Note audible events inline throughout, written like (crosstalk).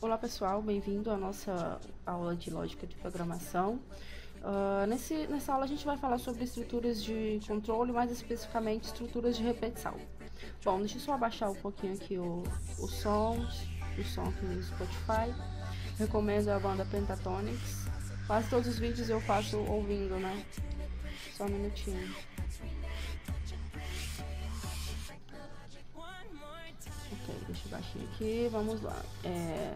Olá pessoal, bem-vindo à nossa aula de lógica de programação. Uh, nesse, nessa aula a gente vai falar sobre estruturas de controle, mais especificamente estruturas de repetição. Bom, deixa eu só abaixar um pouquinho aqui o, o som, o som aqui no Spotify. Recomendo a banda Pentatonix. Quase todos os vídeos eu faço ouvindo, né? Só um minutinho. Baixar aqui, vamos lá. É...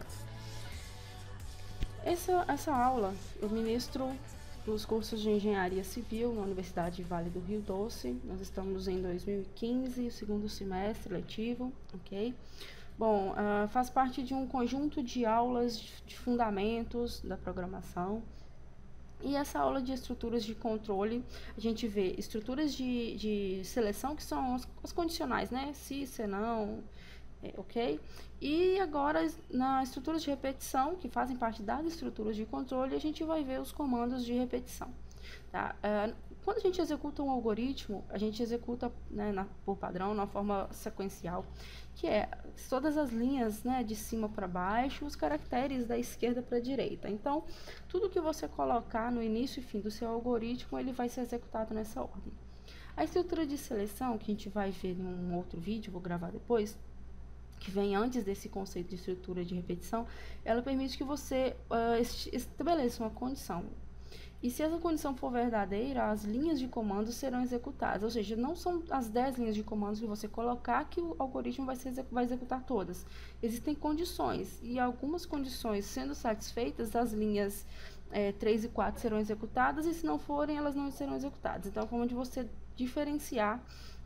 Essa, essa aula eu ministro os cursos de Engenharia Civil na Universidade Vale do Rio Doce. Nós estamos em 2015, segundo semestre letivo, ok? Bom, uh, faz parte de um conjunto de aulas de fundamentos da programação. E essa aula de estruturas de controle, a gente vê estruturas de, de seleção, que são as, as condicionais, né? Se, se não, ok? E agora, na estrutura de repetição, que fazem parte das estruturas de controle, a gente vai ver os comandos de repetição. Tá? Uh, quando a gente executa um algoritmo, a gente executa né, na, por padrão, na forma sequencial, que é todas as linhas né, de cima para baixo, os caracteres da esquerda para a direita. Então, tudo que você colocar no início e fim do seu algoritmo, ele vai ser executado nessa ordem. A estrutura de seleção, que a gente vai ver em um outro vídeo, vou gravar depois, que vem antes desse conceito de estrutura de repetição, ela permite que você uh, estabeleça uma condição. E se essa condição for verdadeira, as linhas de comando serão executadas. Ou seja, não são as 10 linhas de comando que você colocar que o algoritmo vai, vai executar todas. Existem condições. E algumas condições sendo satisfeitas, as linhas é, 3 e 4 serão executadas. E se não forem, elas não serão executadas. Então, é como de você diferenciar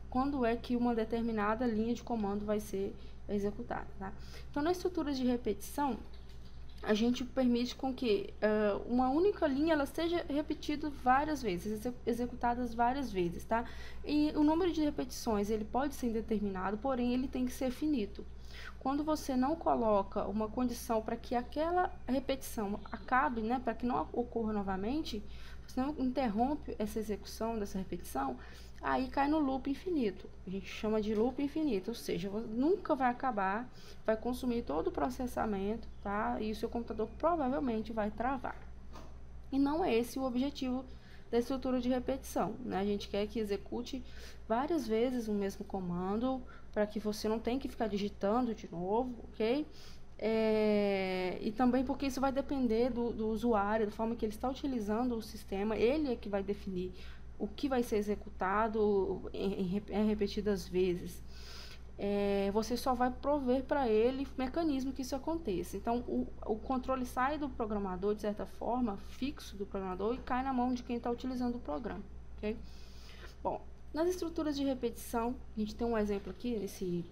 quando é que uma determinada linha de comando vai ser executada. Tá? Então, na estrutura de repetição, a gente permite com que uh, uma única linha ela seja repetida várias vezes, executadas várias vezes, tá? E o número de repetições ele pode ser indeterminado, porém ele tem que ser finito. Quando você não coloca uma condição para que aquela repetição acabe, né, para que não ocorra novamente, você não interrompe essa execução dessa repetição, aí cai no loop infinito. A gente chama de loop infinito, ou seja, nunca vai acabar, vai consumir todo o processamento, tá? E o seu computador provavelmente vai travar. E não é esse o objetivo da estrutura de repetição, né? A gente quer que execute várias vezes o mesmo comando para que você não tenha que ficar digitando de novo, ok? É, e também porque isso vai depender do, do usuário, da forma que ele está utilizando o sistema, ele é que vai definir o que vai ser executado em, em repetidas vezes. É, você só vai prover para ele mecanismo que isso aconteça. Então, o, o controle sai do programador, de certa forma, fixo do programador, e cai na mão de quem está utilizando o programa. Okay? Bom, nas estruturas de repetição, a gente tem um exemplo aqui nesse,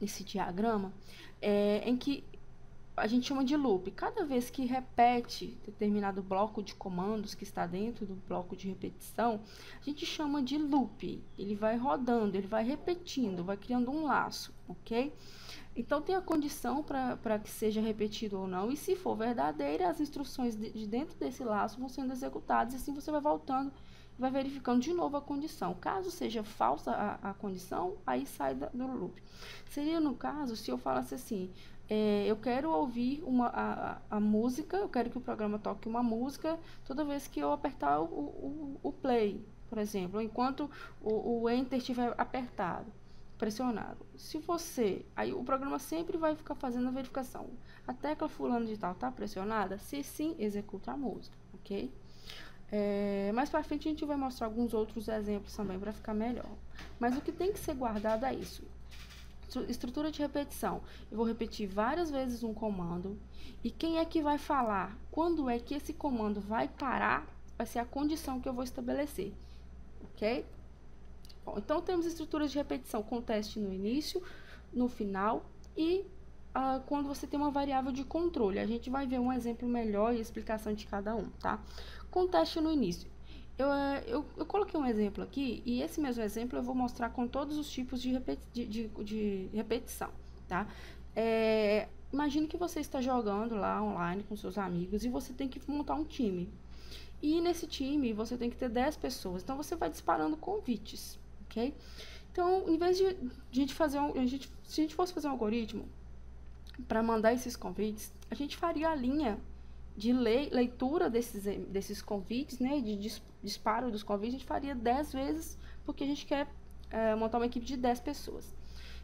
nesse diagrama, é, em que a gente chama de loop. Cada vez que repete determinado bloco de comandos que está dentro do bloco de repetição, a gente chama de loop. Ele vai rodando, ele vai repetindo, vai criando um laço, ok? Então, tem a condição para que seja repetido ou não, e se for verdadeira, as instruções de, de dentro desse laço vão sendo executadas, e assim você vai voltando vai verificando de novo a condição. Caso seja falsa a, a condição, aí sai da, do loop. Seria no caso se eu falasse assim, é, eu quero ouvir uma, a, a, música, eu quero que o programa toque uma música toda vez que eu apertar o, o, o play, por exemplo, enquanto o, o enter estiver apertado, pressionado. Se você, aí o programa sempre vai ficar fazendo a verificação. A tecla fulano de tal está pressionada? Se sim, executa a música, ok? É, mais para frente a gente vai mostrar alguns outros exemplos também para ficar melhor. Mas o que tem que ser guardado é isso. Estrutura de repetição. Eu vou repetir várias vezes um comando. E quem é que vai falar quando é que esse comando vai parar? Vai ser a condição que eu vou estabelecer. Ok? Bom, então temos estruturas de repetição com teste no início, no final e uh, quando você tem uma variável de controle. A gente vai ver um exemplo melhor e explicação de cada um, tá? Com teste no início. Eu, é, eu, eu, coloquei um exemplo aqui e esse mesmo exemplo eu vou mostrar com todos os tipos de, repeti de, de, de repetição, tá? É, imagine que você está jogando lá online com seus amigos e você tem que montar um time. E nesse time você tem que ter 10 pessoas, então você vai disparando convites, ok? Então, em vez de a gente fazer um, a gente, se a gente fosse fazer um algoritmo, para mandar esses convites, a gente faria a linha de lei, leitura desses, desses convites, né, de disparo dos convites, a gente faria 10 vezes, porque a gente quer é, montar uma equipe de 10 pessoas.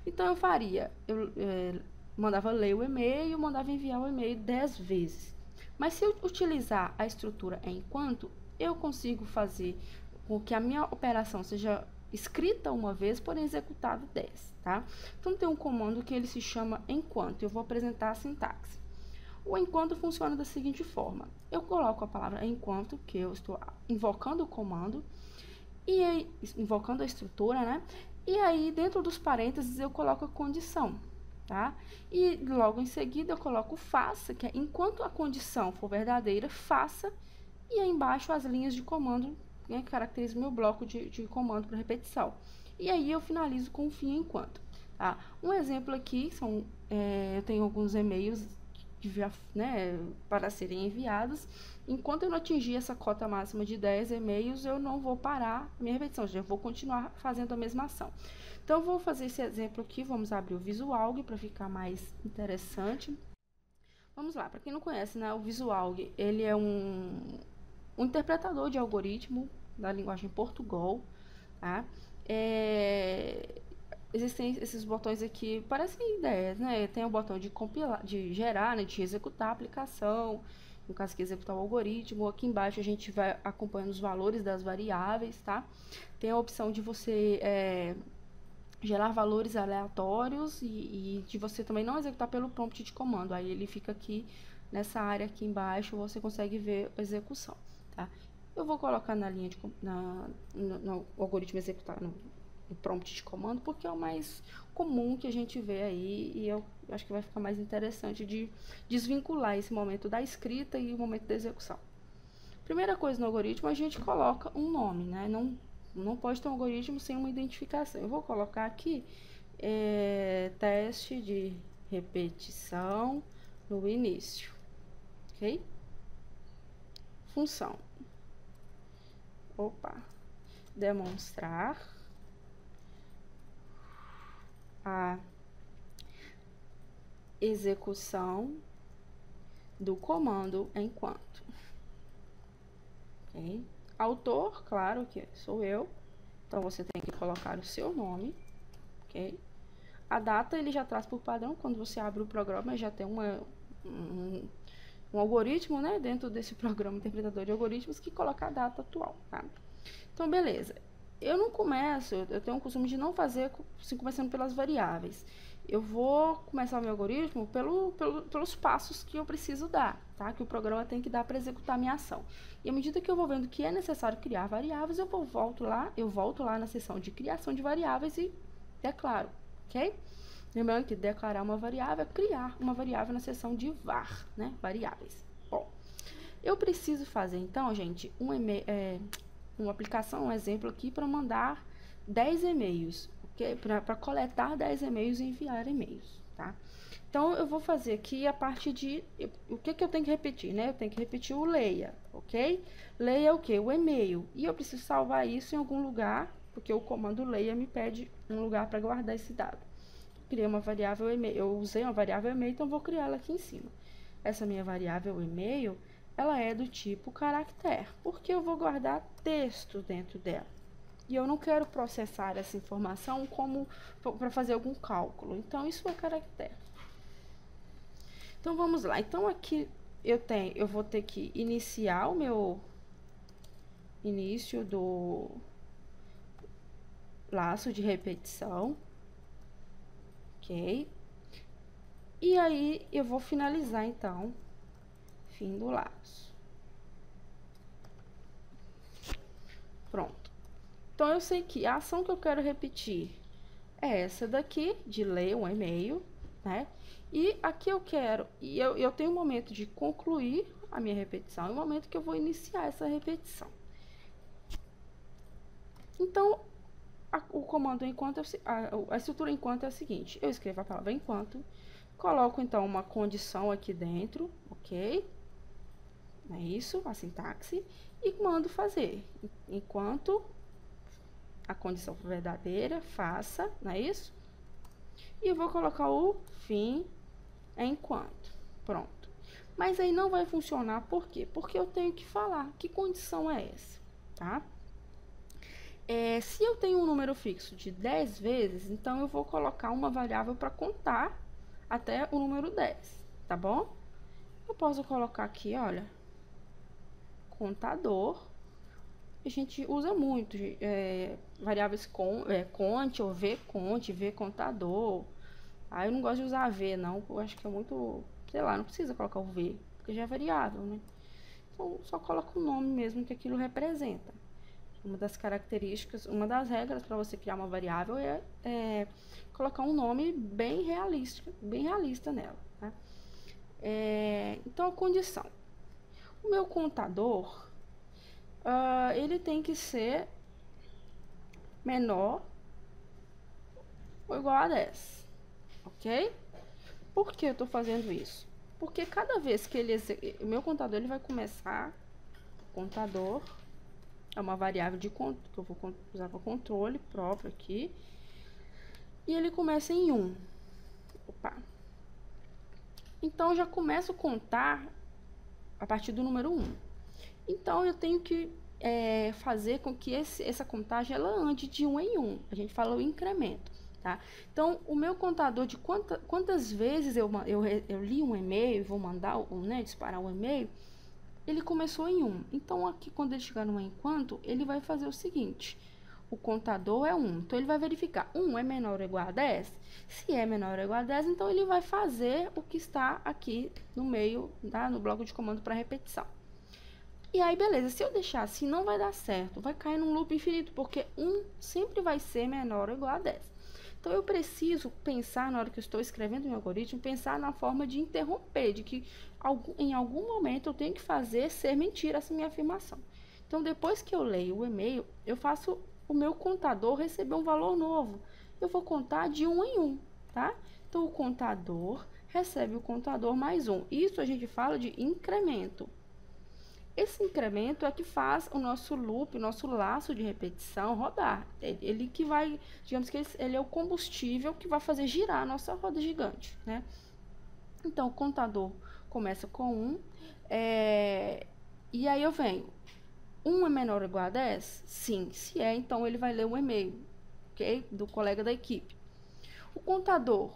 Então, eu faria, eu é, mandava ler o e-mail, mandava enviar o e-mail 10 vezes. Mas se eu utilizar a estrutura enquanto, eu consigo fazer com que a minha operação seja escrita uma vez, porém executada 10, tá? Então, tem um comando que ele se chama enquanto. Eu vou apresentar a sintaxe. O enquanto funciona da seguinte forma. Eu coloco a palavra enquanto, que eu estou invocando o comando, e aí, invocando a estrutura, né? E aí, dentro dos parênteses, eu coloco a condição, tá? E logo em seguida eu coloco faça, que é enquanto a condição for verdadeira, faça, e aí embaixo as linhas de comando, né, que caracterizam meu bloco de, de comando para repetição. E aí eu finalizo com o fim enquanto. Tá? Um exemplo aqui, são, é, eu tenho alguns e-mails né, para serem enviados. Enquanto eu não atingir essa cota máxima de 10 e-mails, eu não vou parar minha repetição, já vou continuar fazendo a mesma ação. Então, vou fazer esse exemplo aqui, vamos abrir o Visualg para ficar mais interessante. Vamos lá, para quem não conhece, né, o Visualg, ele é um, um interpretador de algoritmo da linguagem Portugal, tá? É, existem esses botões aqui, parecem ideias, né? Tem o botão de compilar, de gerar, né? de executar a aplicação, no caso aqui executar o algoritmo. Aqui embaixo a gente vai acompanhando os valores das variáveis, tá? Tem a opção de você é, gerar valores aleatórios e, e, de você também não executar pelo prompt de comando. Aí ele fica aqui nessa área aqui embaixo, você consegue ver a execução, tá? Eu vou colocar na linha de na, no, no algoritmo executar no, o prompt de comando, porque é o mais comum que a gente vê aí e eu acho que vai ficar mais interessante de desvincular esse momento da escrita e o momento da execução. Primeira coisa no algoritmo, a gente coloca um nome, né? Não, não pode ter um algoritmo sem uma identificação. Eu vou colocar aqui é, teste de repetição no início, ok? Função. Opa. Demonstrar a execução do comando enquanto. Okay? Autor, claro que sou eu. Então você tem que colocar o seu nome, ok? A data ele já traz por padrão quando você abre o programa já tem uma, um, um algoritmo, né, dentro desse (laughs) programa interpretador de algoritmos que coloca a data atual, tá? Então beleza eu não começo, eu tenho o costume de não fazer assim, começando pelas variáveis. Eu vou começar o meu algoritmo pelo, pelo, pelos passos que eu preciso dar, tá? Que o programa tem que dar para executar a minha ação. E à medida que eu vou vendo que é necessário criar variáveis, eu vou, volto lá, eu volto lá na seção de criação de variáveis e declaro, ok? Lembrando que declarar uma variável é criar uma variável na seção de var, né? Variáveis. Bom, eu preciso fazer então, gente, um é, uma aplicação, um exemplo aqui, para mandar 10 e-mails, okay? para coletar 10 e-mails e enviar e-mails, tá? Então, eu vou fazer aqui a parte de... O que, que eu tenho que repetir, né? Eu tenho que repetir o leia, ok? Leia o que? O e-mail. E eu preciso salvar isso em algum lugar, porque o comando leia me pede um lugar para guardar esse dado. Criei uma variável e-mail, eu usei uma variável e-mail, então vou criar ela aqui em cima. Essa minha variável e-mail, ela é do tipo caractere, porque eu vou guardar texto dentro dela. E eu não quero processar essa informação como para fazer algum cálculo. Então, isso é caractere. Então, vamos lá. Então, aqui eu tenho, eu vou ter que iniciar o meu início do laço de repetição. Ok? E aí, eu vou finalizar, então, fim do laço. Pronto. Então, eu sei que a ação que eu quero repetir é essa daqui, de ler um e-mail, né? E aqui eu quero, e eu, eu tenho um momento de concluir a minha repetição e um momento que eu vou iniciar essa repetição. Então, a, o comando enquanto, a, a estrutura enquanto é a seguinte, eu escrevo a palavra enquanto, coloco então uma condição aqui dentro, ok? É isso? A sintaxe. E mando fazer. Enquanto a condição for verdadeira, faça, não é isso? E eu vou colocar o fim enquanto. Pronto. Mas aí não vai funcionar, por quê? Porque eu tenho que falar que condição é essa, tá? É, se eu tenho um número fixo de 10 vezes, então eu vou colocar uma variável para contar até o número 10, tá bom? Eu posso colocar aqui, olha, contador. A gente usa muito é, variáveis com, é, conte ou v conte, v contador. Aí eu não gosto de usar v, não, eu acho que é muito, sei lá, não precisa colocar o v, porque já é variável, né? Então, só coloca o nome mesmo que aquilo representa. Uma das características, uma das regras para você criar uma variável é, é, colocar um nome bem realista, bem realista nela. Tá? Então, a condição. O meu contador, uh, ele tem que ser menor ou igual a 10, ok? Por que eu estou fazendo isso? Porque cada vez que ele, o meu contador, ele vai começar, contador, é uma variável de que eu vou usar para controle próprio aqui. E ele começa em 1. Opa. Então, já começo a contar a partir do número 1. Então, eu tenho que é, fazer com que esse, essa contagem ela ande de 1 em 1. A gente fala o incremento. Tá? Então, o meu contador de quanta, quantas vezes eu, eu, eu li um e-mail, vou mandar, né, disparar um e-mail, ele começou em 1. Então, aqui, quando ele chegar no enquanto, ele vai fazer o seguinte. O contador é 1. Então, ele vai verificar. 1 é menor ou igual a 10? Se é menor ou igual a 10, então ele vai fazer o que está aqui no meio, tá? no bloco de comando para repetição. E aí, beleza. Se eu deixar assim, não vai dar certo. Vai cair num loop infinito, porque 1 sempre vai ser menor ou igual a 10. Então, eu preciso pensar, na hora que eu estou escrevendo meu algoritmo, pensar na forma de interromper, de que em algum momento eu tenho que fazer ser mentira essa minha afirmação. Então, depois que eu leio o e-mail, eu faço o meu contador receber um valor novo. Eu vou contar de um em um, tá? Então, o contador recebe o contador mais um. Isso a gente fala de incremento. Esse incremento é que faz o nosso loop, o nosso laço de repetição rodar. Ele, que vai, digamos que ele, é o combustível que vai fazer girar a nossa roda gigante, né? Então, o contador começa com 1. É, e aí eu venho. 1 é menor ou igual a 10? Sim. Se é, então ele vai ler um e-mail, ok? Do colega da equipe. O contador,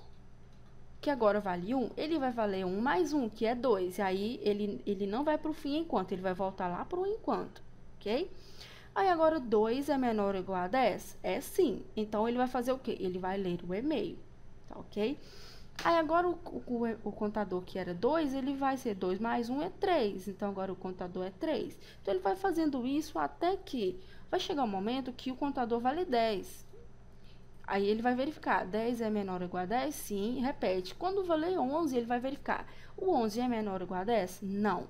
que agora vale 1, ele vai valer 1 mais 1, que é 2. E aí ele, ele não vai para o fim enquanto, ele vai voltar lá para o enquanto, ok? Aí agora 2 é menor ou igual a 10? É sim. Então ele vai fazer o quê? Ele vai ler o e-mail, tá ok? Aí agora o, o, o, contador que era 2, ele vai ser 2 mais 1 é 3. Então agora o contador é 3. Então ele vai fazendo isso até que vai chegar um momento que o contador vale 10. Aí ele vai verificar, 10 é menor ou igual a 10? Sim, repete. Quando valer 11, ele vai verificar, o 11 é menor ou igual a 10? Não.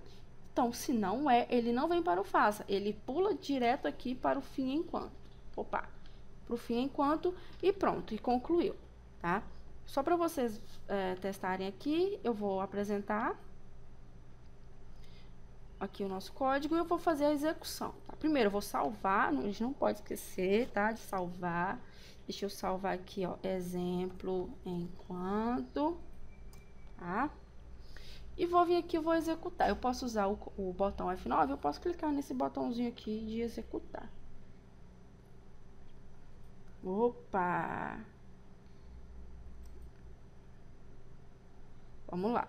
Então, se não é, ele não vem para o faça, ele pula direto aqui para o fim enquanto. Opa, para o fim enquanto e pronto, e concluiu, tá? Só para vocês é, testarem aqui, eu vou apresentar aqui o nosso código e eu vou fazer a execução. Tá? Primeiro, eu vou salvar, a gente não pode esquecer, tá? De salvar. Deixa eu salvar aqui, ó, exemplo enquanto, tá? E vou vir aqui e vou executar. Eu posso usar o, o botão F9, eu posso clicar nesse botãozinho aqui de executar. Opa! Vamos lá.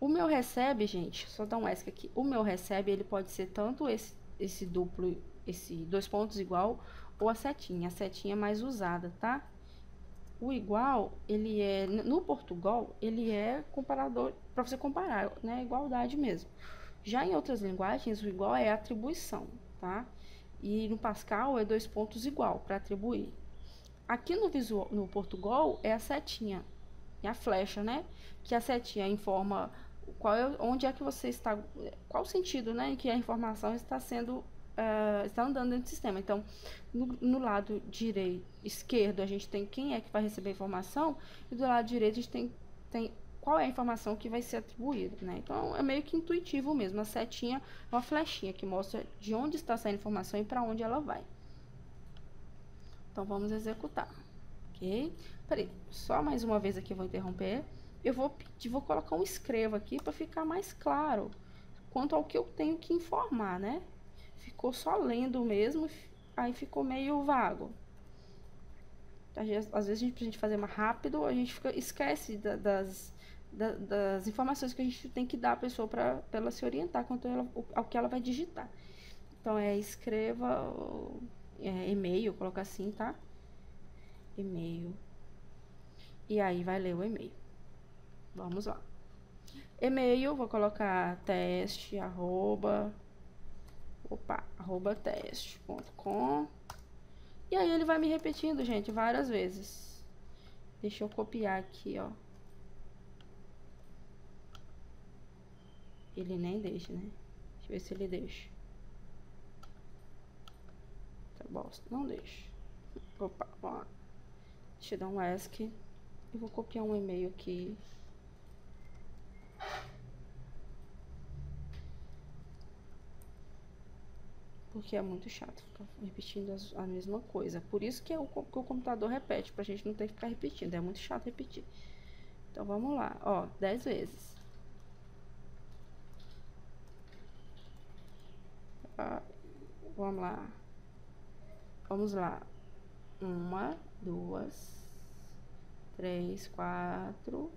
o meu recebe, gente, só dar um ESC aqui. O meu recebe, ele pode ser tanto esse, esse duplo, esse dois pontos igual, ou a setinha. A setinha é mais usada, tá? O igual, ele é, no Portugal, ele é comparador, para você comparar, né? Igualdade mesmo. Já em outras linguagens, o igual é atribuição, tá? E no Pascal é dois pontos igual para atribuir. Aqui no visual, no Portugal é a setinha e a flecha, né? Que a setinha informa qual é, onde é que você está, qual o sentido, né, em que a informação está sendo uh, está andando dentro do sistema. Então, no, no, lado direito, esquerdo, a gente tem quem é que vai receber a informação e do lado direito a gente tem, tem qual é a informação que vai ser atribuída, né? Então, é meio que intuitivo mesmo. A setinha é uma flechinha que mostra de onde está saindo a informação e para onde ela vai. Então, vamos executar, ok? Peraí, só mais uma vez aqui eu vou interromper. Eu vou pedir, vou colocar um escreva aqui para ficar mais claro quanto ao que eu tenho que informar, né? Ficou só lendo mesmo, aí ficou meio vago. Às vezes, vezes a gente fazer mais rápido, a gente fica, esquece da, das, da, das informações que a gente tem que dar à pessoa para ela se orientar quanto ela, ao que ela vai digitar. Então, é escreva é, e-mail, coloca assim, tá? E-mail. E aí vai ler o e-mail. Vamos lá. E-mail, vou colocar teste, arroba, opa, arroba teste.com. E aí ele vai me repetindo, gente, várias vezes. Deixa eu copiar aqui, ó. Ele nem deixa, né? Deixa eu ver se ele deixa. Bosta, não deixa. Opa, ó. Deixa eu dar um ask. Eu vou copiar um e-mail aqui. porque é muito chato ficar repetindo a mesma coisa. Por isso que, é o, que o computador repete, pra gente não ter que ficar repetindo. É muito chato repetir. Então vamos lá, ó, 10 vezes. Ah, vamos lá. Vamos lá. Uma, duas, três, quatro,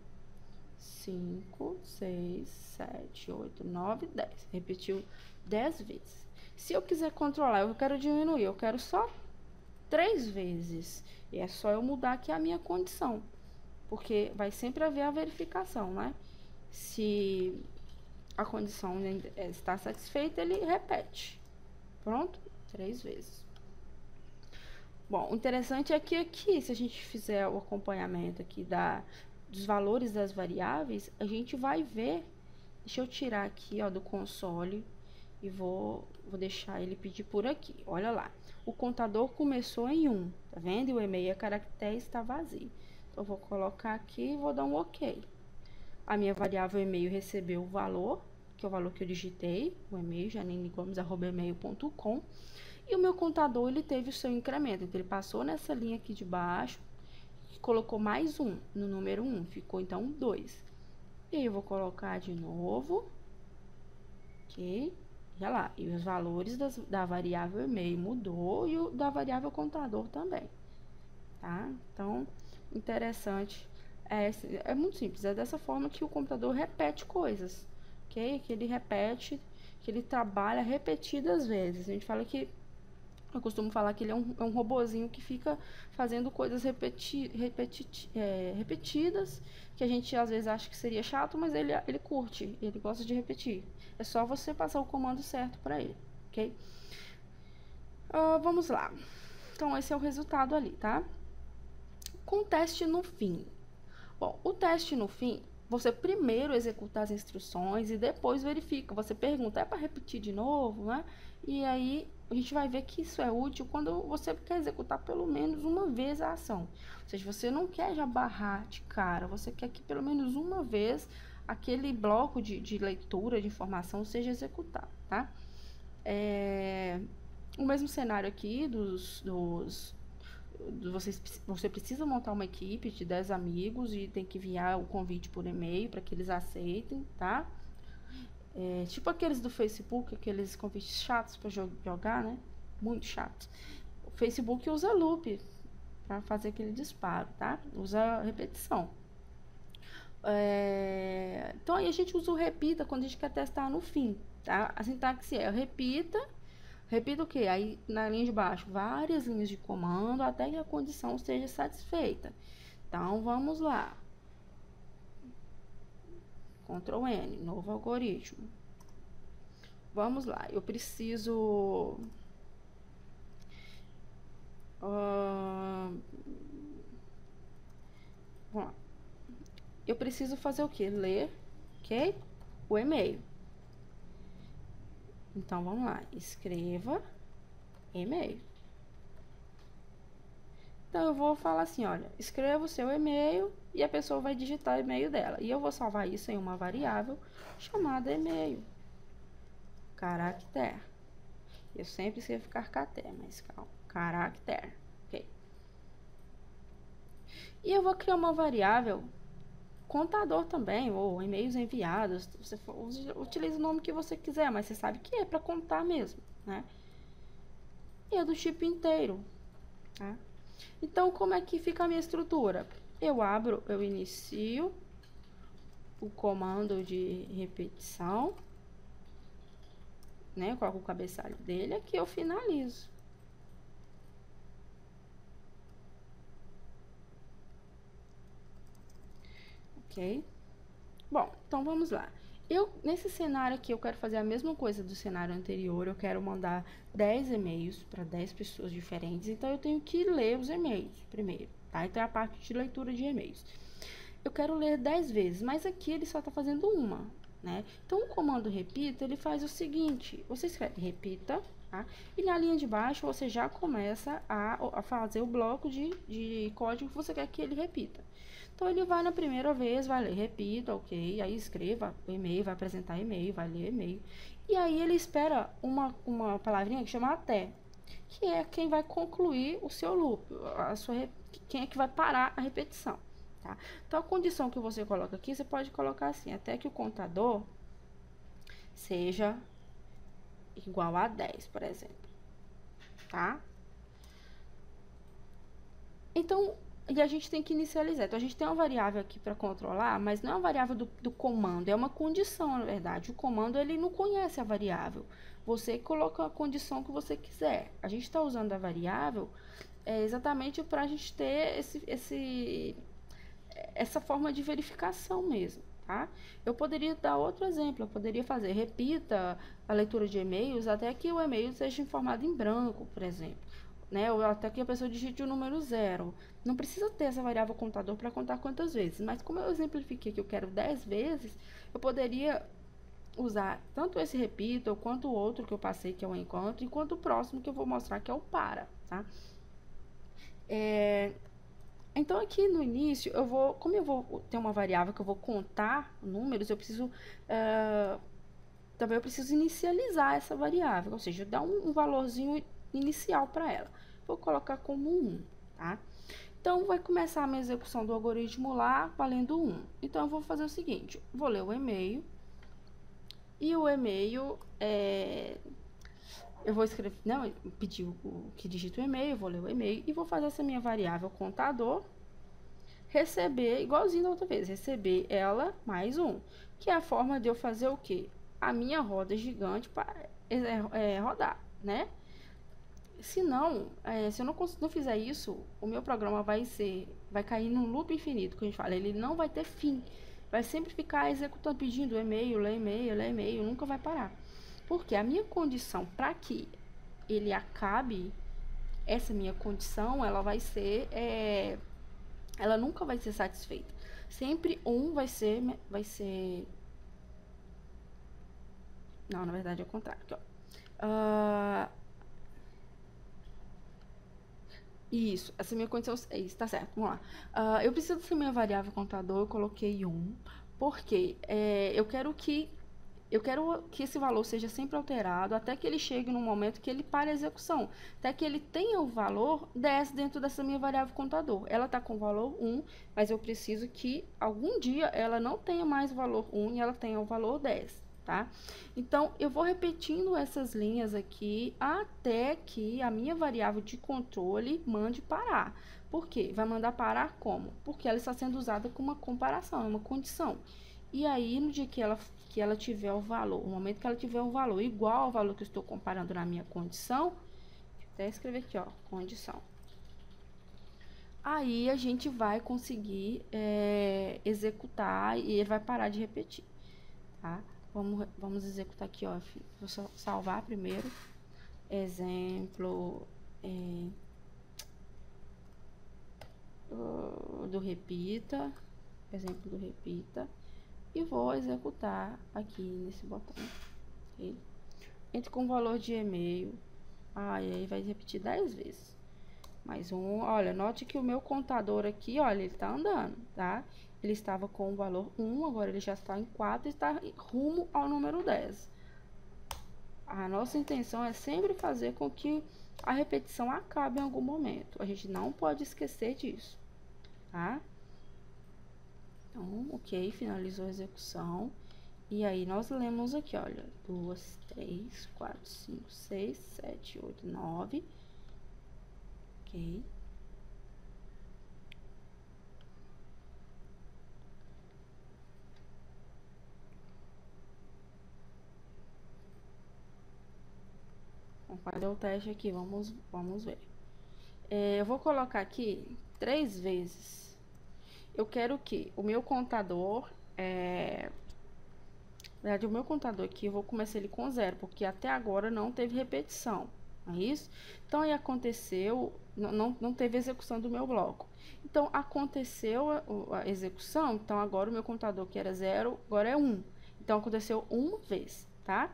cinco, seis, sete, oito, nove, dez. Repetiu dez vezes. Se eu quiser controlar, eu quero diminuir, eu quero só três vezes. E é só eu mudar aqui a minha condição. Porque vai sempre haver a verificação, né? Se a condição está satisfeita, ele repete. Pronto? Três vezes. Bom, o interessante é que aqui, se a gente fizer o acompanhamento aqui da, dos valores das variáveis, a gente vai ver. Deixa eu tirar aqui, ó, do console e vou, vou deixar ele pedir por aqui. Olha lá. O contador começou em 1, tá vendo? E o e-mail caractere está vazio. Então, eu vou colocar aqui e vou dar um OK. A minha variável e-mail recebeu o valor, que é o valor que eu digitei, o e-mail, janine.gomes.com. E o meu contador, ele teve o seu incremento. Então, ele passou nessa linha aqui de baixo, colocou mais um no número 1, ficou então 2. E aí, eu vou colocar de novo, ok? Já lá, e os valores das, da variável e-mail mudou e o da variável contador também, tá? Então, interessante, é, é muito simples, é dessa forma que o computador repete coisas, ok? Que ele repete, que ele trabalha repetidas vezes. A gente fala que eu costumo falar que ele é um, é um robozinho que fica fazendo coisas repeti, repeti, é, repetidas, que a gente às vezes acha que seria chato, mas ele, ele curte, ele gosta de repetir. É só você passar o comando certo para ele, ok? Uh, vamos lá. Então, esse é o resultado ali, tá? Com o teste no fim. Bom, o teste no fim, você primeiro executa as instruções e depois verifica. Você pergunta, é para repetir de novo, né? E aí a gente vai ver que isso é útil quando você quer executar pelo menos uma vez a ação. Ou seja, você não quer já barrar de cara, você quer que pelo menos uma vez aquele bloco de, de leitura de informação seja executado, tá? É, o mesmo cenário aqui dos, dos você, você precisa montar uma equipe de 10 amigos e tem que enviar o convite por e-mail para que eles aceitem, tá? É, tipo aqueles do Facebook, aqueles convites chatos para jogar, né? Muito chato. O Facebook usa loop para fazer aquele disparo, tá? Usa repetição. É, então aí a gente usa o repita quando a gente quer testar no fim, tá? A sintaxe é repita, repita o que? Aí na linha de baixo, várias linhas de comando até que a condição esteja satisfeita. Então vamos lá. Ctrl N, novo algoritmo. Vamos lá, eu preciso... Uh, vamos lá. Eu preciso fazer o que? Ler, ok? O e-mail. Então, vamos lá. Escreva e-mail. Então, eu vou falar assim, olha, escreva o seu e-mail e a pessoa vai digitar o e-mail dela. E eu vou salvar isso em uma variável chamada e-mail. Caractere. Eu sempre escrevo caractere, mas calma. Caractere. Ok. E eu vou criar uma variável contador também, ou e-mails enviados, você utiliza o nome que você quiser, mas você sabe que é para contar mesmo, né? E é do tipo inteiro, tá? Então, como é que fica a minha estrutura? Eu abro, eu inicio o comando de repetição, né? Coloco o cabeçalho dele, aqui eu finalizo. Ok? Bom, então vamos lá. Eu, nesse cenário aqui, eu quero fazer a mesma coisa do cenário anterior. Eu quero mandar 10 e-mails para 10 pessoas diferentes. Então, eu tenho que ler os e-mails primeiro, tá? Então, é a parte de leitura de e-mails. Eu quero ler 10 vezes, mas aqui ele só está fazendo uma, né? Então, o comando repita, ele faz o seguinte. Você escreve repita, tá? E na linha de baixo, você já começa a, a fazer o bloco de, de código que você quer que ele repita. Então, ele vai na primeira vez, vai ler, repita, ok, aí escreva o e-mail, vai apresentar e-mail, vai ler e-mail. E aí ele espera uma, uma palavrinha que chama até, que é quem vai concluir o seu loop, a sua, quem é que vai parar a repetição. Tá? Então, a condição que você coloca aqui, você pode colocar assim, até que o contador seja igual a 10, por exemplo. Tá? Então, e a gente tem que inicializar. Então, a gente tem uma variável aqui para controlar, mas não é uma variável do, do, comando, é uma condição, na verdade. O comando, ele não conhece a variável. Você coloca a condição que você quiser. A gente está usando a variável é, exatamente para a gente ter esse, esse, essa forma de verificação mesmo. Tá? Eu poderia dar outro exemplo, eu poderia fazer, repita a leitura de e-mails até que o e-mail seja informado em branco, por exemplo né? Ou até que a pessoa digite o número zero. Não precisa ter essa variável contador para contar quantas vezes. Mas como eu exemplifiquei que eu quero 10 vezes, eu poderia usar tanto esse repito, quanto o outro que eu passei, que é o encontro, e quanto o próximo que eu vou mostrar, que é o para, tá? É, então, aqui no início, eu vou, como eu vou ter uma variável que eu vou contar números, eu preciso, uh, também eu preciso inicializar essa variável, ou seja, dar um, um valorzinho inicial para ela. Vou colocar como 1, tá? Então, vai começar a minha execução do algoritmo lá, valendo 1. Então, eu vou fazer o seguinte, vou ler o e-mail, e o e-mail, é, eu vou escrever, não, pedir o, que digita o e-mail, vou ler o e-mail, e vou fazer essa minha variável contador, receber, igualzinho da outra vez, receber ela mais 1, que é a forma de eu fazer o quê? A minha roda gigante para é, é, rodar, né? Se não, é, se eu não, não fizer isso, o meu programa vai ser, vai cair num loop infinito, que a gente fala, ele não vai ter fim. Vai sempre ficar executando, pedindo e-mail, lê e-mail, lê e-mail, nunca vai parar. Porque a minha condição para que ele acabe, essa minha condição, ela vai ser, é, ela nunca vai ser satisfeita. Sempre um vai ser, vai ser, não, na verdade é o contrário. Aqui, ó. Uh, Isso, essa minha condição é isso, tá certo, vamos lá. Uh, eu preciso ser minha variável contador, eu coloquei 1, porque é, eu quero que eu quero que esse valor seja sempre alterado até que ele chegue no momento que ele pare a execução. Até que ele tenha o valor 10 dentro dessa minha variável contador. Ela está com o valor 1, mas eu preciso que algum dia ela não tenha mais o valor 1 e ela tenha o valor 10 tá? Então, eu vou repetindo essas linhas aqui até que a minha variável de controle mande parar. Por quê? Vai mandar parar como? Porque ela está sendo usada como uma comparação, uma condição. E aí, no dia que ela, que ela tiver o valor, no momento que ela tiver um valor igual ao valor que eu estou comparando na minha condição, até escrever aqui, ó, condição. Aí, a gente vai conseguir é, executar e ele vai parar de repetir, tá? Vamos, vamos executar aqui, ó. Vou salvar primeiro. Exemplo é, do repita. Exemplo do repita. E vou executar aqui nesse botão. Okay? Entre com o valor de e-mail. Ah, e aí vai repetir 10 vezes. Mais um. Olha, note que o meu contador aqui, olha, ele tá andando, tá? Ele estava com o valor 1, agora ele já está em 4 e está rumo ao número 10. A nossa intenção é sempre fazer com que a repetição acabe em algum momento. A gente não pode esquecer disso. Tá? Então, ok, finalizou a execução. E aí, nós lemos aqui, olha, 2, 3, 4, 5, 6, 7, 8, 9. Ok. Vamos fazer o teste aqui, vamos, vamos ver. É, eu vou colocar aqui três vezes. Eu quero que o meu contador é, na verdade, o meu contador aqui, eu vou começar ele com zero, porque até agora não teve repetição. É isso? Então, aí aconteceu, não, não, não teve execução do meu bloco. Então, aconteceu a, a, execução, então agora o meu contador que era zero, agora é um. Então, aconteceu uma vez, tá?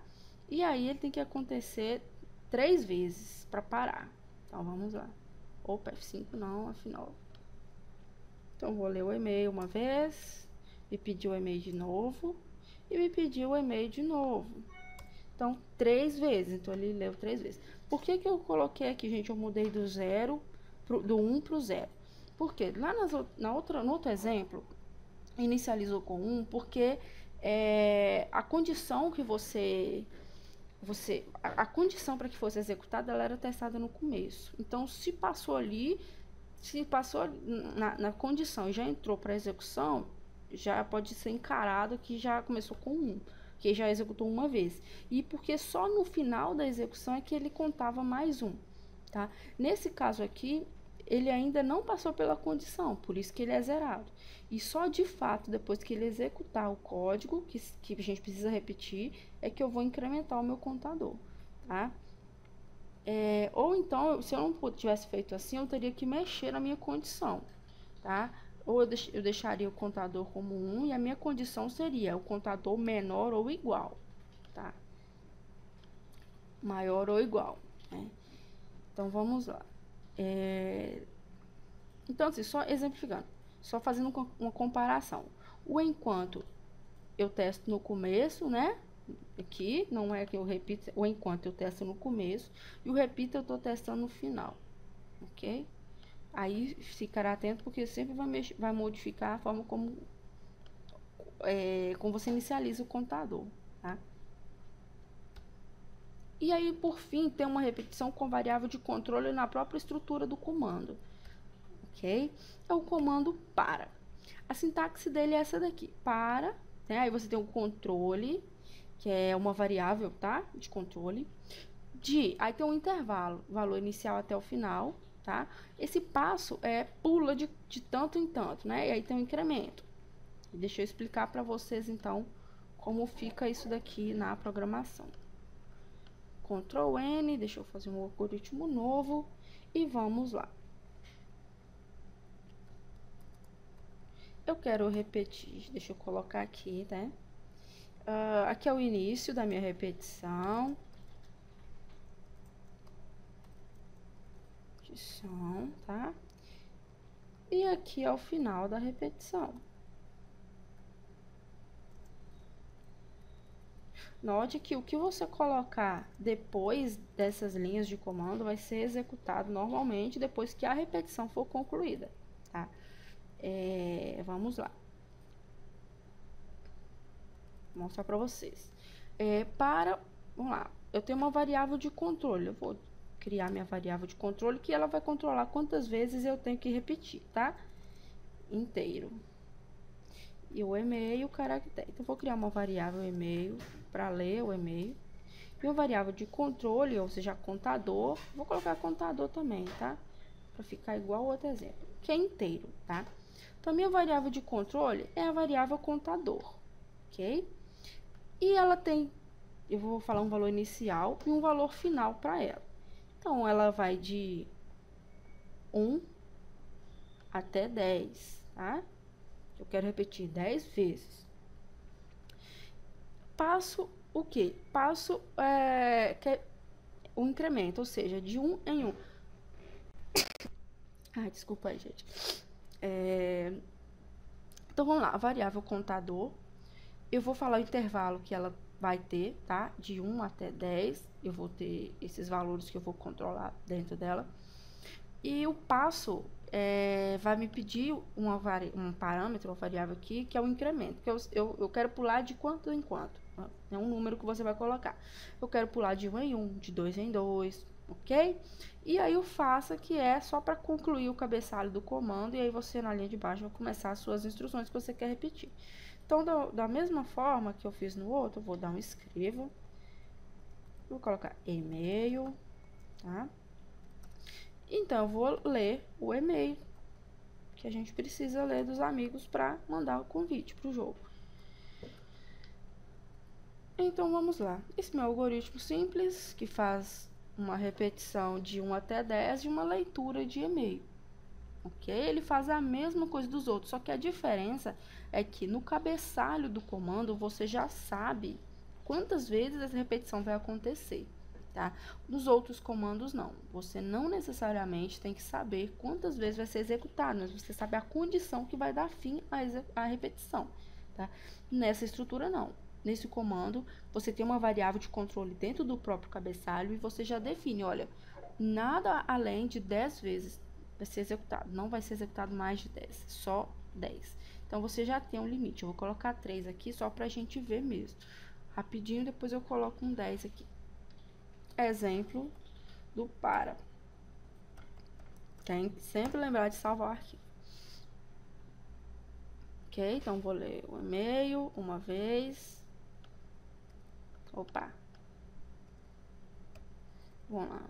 E aí, ele tem que acontecer três vezes para parar. Então, vamos lá. Opa, F5 não, afinal. Então, vou ler o e-mail uma vez, me pediu o e-mail de novo e me pediu o e-mail de novo. Então, três vezes. Então, ele leu três vezes. Por que, que eu coloquei aqui, gente? Eu mudei do zero, pro, do 1 um para o zero. Porque lá nas, na outra, no outro exemplo, inicializou com 1, um, porque é, a condição que você você a, a condição para que fosse executada ela era testada no começo. Então, se passou ali, se passou na, na condição já entrou para execução, já pode ser encarado que já começou com um, que já executou uma vez. E porque só no final da execução é que ele contava mais um, tá? Nesse caso aqui, ele ainda não passou pela condição, por isso que ele é zerado. E só de fato, depois que ele executar o código, que, que a gente precisa repetir, é que eu vou incrementar o meu contador, tá? É, ou então, se eu não tivesse feito assim, eu teria que mexer na minha condição, tá? ou eu, deix, eu deixaria o contador como 1 e a minha condição seria o contador menor ou igual, tá? Maior ou igual, né? Então, vamos lá. É... Então, assim, só exemplificando, só fazendo uma comparação. O enquanto eu testo no começo, né? Aqui, não é que eu repito, o enquanto eu testo no começo, e o repito eu estou testando no final, ok? Aí ficará atento porque sempre vai, mexer, vai modificar a forma como, é, como você inicializa o contador, tá? E aí, por fim, tem uma repetição com variável de controle na própria estrutura do comando, ok? É o comando para. A sintaxe dele é essa daqui, para, né? Aí você tem o controle, que é uma variável, tá? De controle. De, aí tem um intervalo, valor inicial até o final, tá? Esse passo é pula de, de tanto em tanto, né? E aí tem um incremento. Deixa eu explicar para vocês, então, como fica isso daqui na programação. Ctrl N, deixa eu fazer um algoritmo novo e vamos lá. Eu quero repetir, deixa eu colocar aqui, né? Uh, aqui é o início da minha repetição. repetição, tá? E aqui é o final da repetição. Note que o que você colocar depois dessas linhas de comando vai ser executado normalmente depois que a repetição for concluída, tá? É, vamos lá. Vou mostrar para vocês. É, para, vamos lá, eu tenho uma variável de controle, eu vou criar minha variável de controle, que ela vai controlar quantas vezes eu tenho que repetir, tá? Inteiro. E o e-mail, caractere. Então, vou criar uma variável e-mail para ler o e-mail. E uma variável de controle, ou seja, contador. Vou colocar contador também, tá? Para ficar igual ao outro exemplo, que é inteiro, tá? Então, a minha variável de controle é a variável contador, ok? E ela tem, eu vou falar um valor inicial e um valor final para ela. Então, ela vai de 1 até 10, tá? Eu quero repetir 10 vezes. Passo o quê? Passo é, que é o incremento, ou seja, de 1 em 1. (coughs) Ai, desculpa aí, gente. É, então, vamos lá. A variável contador. Eu vou falar o intervalo que ela vai ter, tá? De 1 até 10, eu vou ter esses valores que eu vou controlar dentro dela. E o passo é, vai me pedir uma um parâmetro, uma variável aqui, que é o incremento. Que eu, eu, eu quero pular de quanto em quanto. É um número que você vai colocar. Eu quero pular de 1 em 1, de 2 em 2, ok? E aí o faça, que é só para concluir o cabeçalho do comando, e aí você na linha de baixo vai começar as suas instruções que você quer repetir. Então, da, mesma forma que eu fiz no outro, vou dar um escrevo, vou colocar e-mail, tá? Então, eu vou ler o e-mail que a gente precisa ler dos amigos para mandar o convite para o jogo. Então, vamos lá. Esse meu algoritmo simples, que faz uma repetição de 1 até 10 de uma leitura de e-mail. Ok? Ele faz a mesma coisa dos outros, só que a diferença é que no cabeçalho do comando você já sabe quantas vezes essa repetição vai acontecer tá? Nos outros comandos, não. Você não necessariamente tem que saber quantas vezes vai ser executado, mas você sabe a condição que vai dar fim à, repetição, tá? Nessa estrutura, não. Nesse comando, você tem uma variável de controle dentro do próprio cabeçalho e você já define, olha, nada além de 10 vezes vai ser executado. Não vai ser executado mais de 10, só 10. Então, você já tem um limite. Eu vou colocar 3 aqui só para a gente ver mesmo. Rapidinho, depois eu coloco um 10 aqui exemplo do para. Tem que sempre lembrar de salvar o arquivo. Ok? Então, vou ler o e-mail uma vez. Opa. Vamos lá.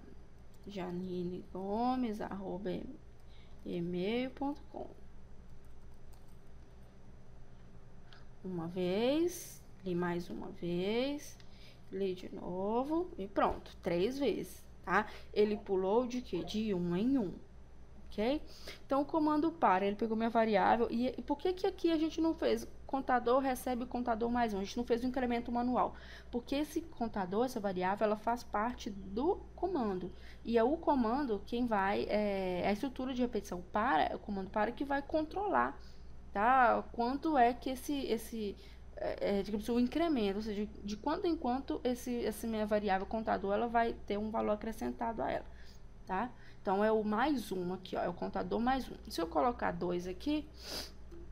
Janine Gomes, arroba e-mail.com. Uma vez. Li mais uma vez li de novo e pronto, três vezes, tá? Ele pulou de quê? De um em um, ok? Então, o comando para, ele pegou minha variável e, e por que que aqui a gente não fez contador recebe contador mais um? A gente não fez o incremento manual, porque esse contador, essa variável, ela faz parte do comando e é o comando quem vai, é, é a estrutura de repetição para, é o comando para que vai controlar, tá? Quanto é que esse, esse é, é, digamos, o incremento, ou seja, de quanto em quanto esse, essa minha variável contador ela vai ter um valor acrescentado a ela, tá? Então, é o mais um aqui, ó, é o contador mais um. Se eu colocar dois aqui,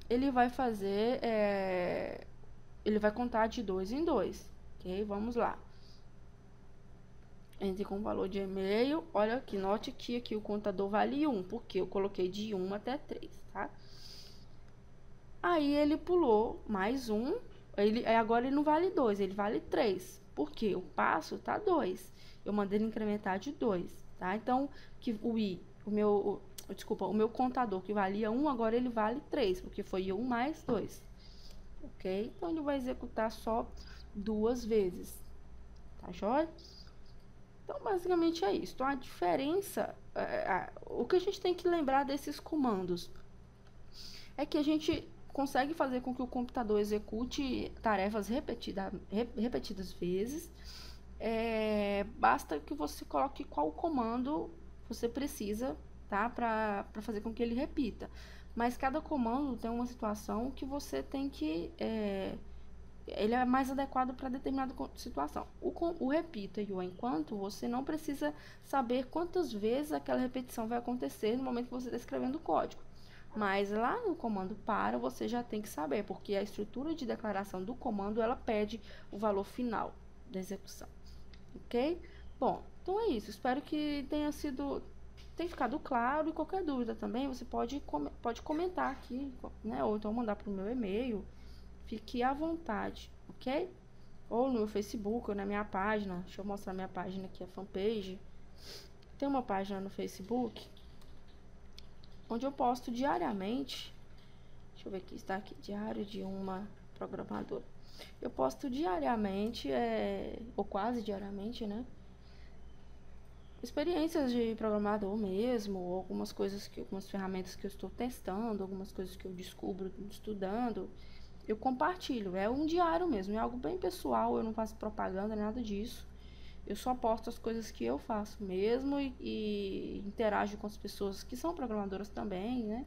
ele vai fazer, é, ele vai contar de dois em dois, ok? Vamos lá. Entre com o valor de e-mail, olha aqui, note que aqui o contador vale 1, porque eu coloquei de 1 até 3, tá? Aí ele pulou mais um, ele, agora ele não vale 2, ele vale 3. Por quê? O passo tá 2. Eu mandei ele incrementar de 2, tá? Então, que o i, o meu, o, desculpa, o meu contador que valia 1, um, agora ele vale 3, porque foi 1 um mais 2. Ok? Então, ele vai executar só duas vezes. Tá joia? Então, basicamente é isso. Então, a diferença, é, é, o que a gente tem que lembrar desses comandos é que a gente consegue fazer com que o computador execute tarefas repetida, repetidas vezes. É, basta que você coloque qual comando você precisa tá, para fazer com que ele repita. Mas cada comando tem uma situação que você tem que. É, ele é mais adequado para determinada situação. O, o repita e o enquanto, você não precisa saber quantas vezes aquela repetição vai acontecer no momento que você está escrevendo o código. Mas lá no comando para, você já tem que saber, porque a estrutura de declaração do comando, ela pede o valor final da execução. Ok? Bom, então é isso. Espero que tenha sido tenha ficado claro e qualquer dúvida também, você pode, pode comentar aqui, né? Ou então mandar para o meu e-mail. Fique à vontade, ok? Ou no meu Facebook, ou na minha página. Deixa eu mostrar minha página aqui, a fanpage. Tem uma página no Facebook onde eu posto diariamente. Deixa eu ver aqui, está aqui, diário de uma programadora. Eu posto diariamente, é, ou quase diariamente, né? Experiências de programador mesmo, algumas coisas que, algumas ferramentas que eu estou testando, algumas coisas que eu descubro estudando, eu compartilho. É um diário mesmo, é algo bem pessoal, eu não faço propaganda, nada disso. Eu só posto as coisas que eu faço mesmo e, e interajo com as pessoas que são programadoras também, né?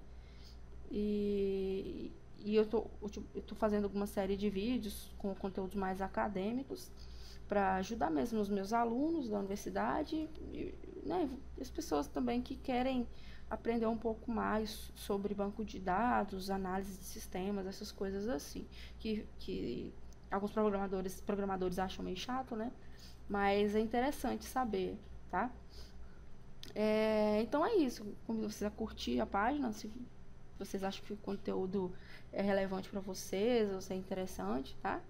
E, e eu, tô, eu tô fazendo alguma série de vídeos com conteúdos mais acadêmicos para ajudar mesmo os meus alunos da universidade, e, né? As pessoas também que querem aprender um pouco mais sobre banco de dados, análise de sistemas, essas coisas assim, que, que alguns programadores, programadores acham meio chato, né? Mas é interessante saber, tá? É, então é isso. Convido vocês a curtir a página, se vocês acham que o conteúdo é relevante para vocês, ou se é interessante, tá?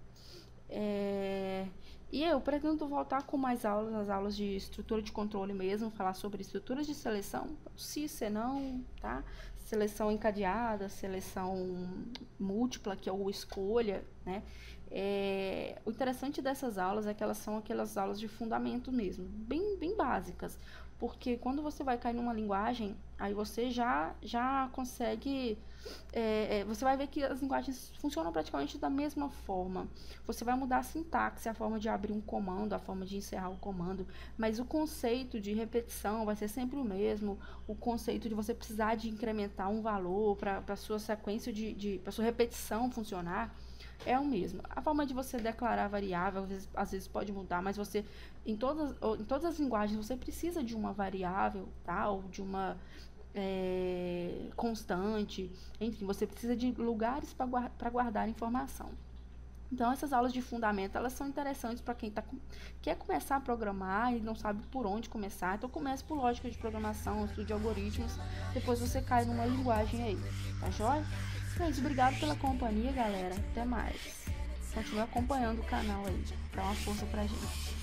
É, e eu pretendo voltar com mais aulas, as aulas de estrutura de controle mesmo, falar sobre estruturas de seleção, se, se não, tá? Seleção encadeada, seleção múltipla, que é o escolha, né? É, o interessante dessas aulas é que elas são aquelas aulas de fundamento mesmo, bem, bem básicas. Porque quando você vai cair numa linguagem, aí você já, já consegue. É, é, você vai ver que as linguagens funcionam praticamente da mesma forma. Você vai mudar a sintaxe, a forma de abrir um comando, a forma de encerrar o comando, mas o conceito de repetição vai ser sempre o mesmo. O conceito de você precisar de incrementar um valor para a sua sequência de, de para sua repetição funcionar é o mesmo. A forma de você declarar variável às vezes, às vezes, pode mudar, mas você em todas, em todas as linguagens você precisa de uma variável, tá? Ou de uma é, constante, enfim, você precisa de lugares para guardar informação. Então, essas aulas de fundamento, elas são interessantes para quem tá, quer começar a programar e não sabe por onde começar. Então, comece por lógica de programação, estude algoritmos, depois você cai numa linguagem aí, tá joia? Gente, obrigado pela companhia, galera. Até mais. Continue acompanhando o canal aí. Dá uma força pra gente.